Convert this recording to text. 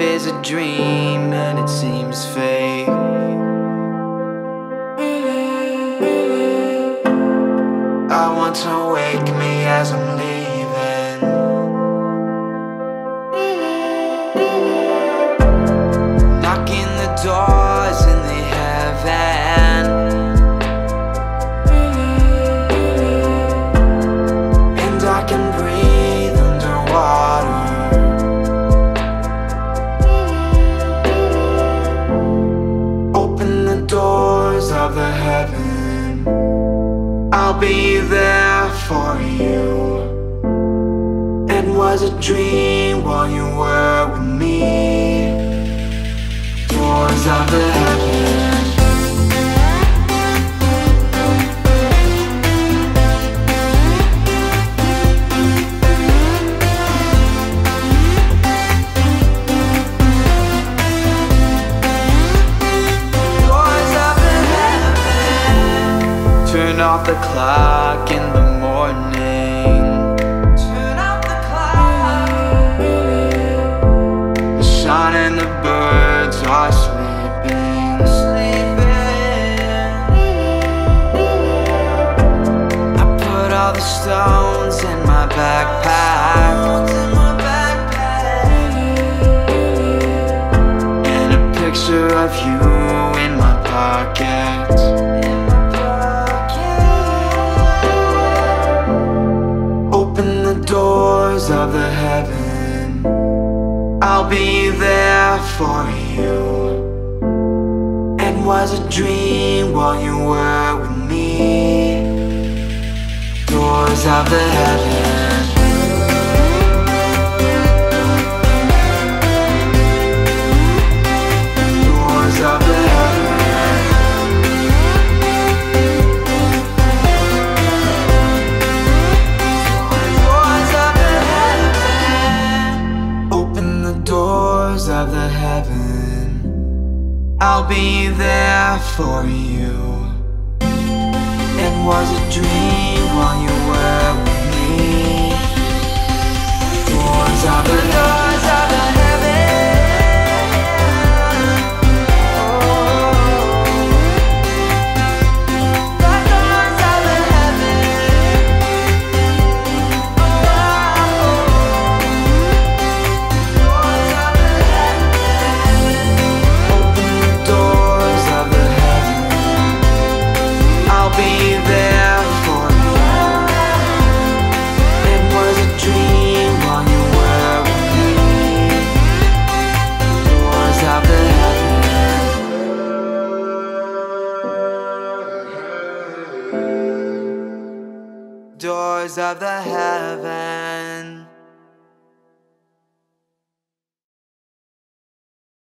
is a dream and it seems fake. I want to wake me as I'm leaving. Knocking the doors Be there for you. And was a dream while you were with me. Doors of the heaven. Turn off the clock in the morning. Turn off the clock. The sun and the birds are sleeping. Sleeping. I put all the stones in my backpack. Doors of the heaven. I'll be there for you. And was a dream while you were with me. Doors of the heaven. I'll be there for you. It was a dream while you were of the heaven.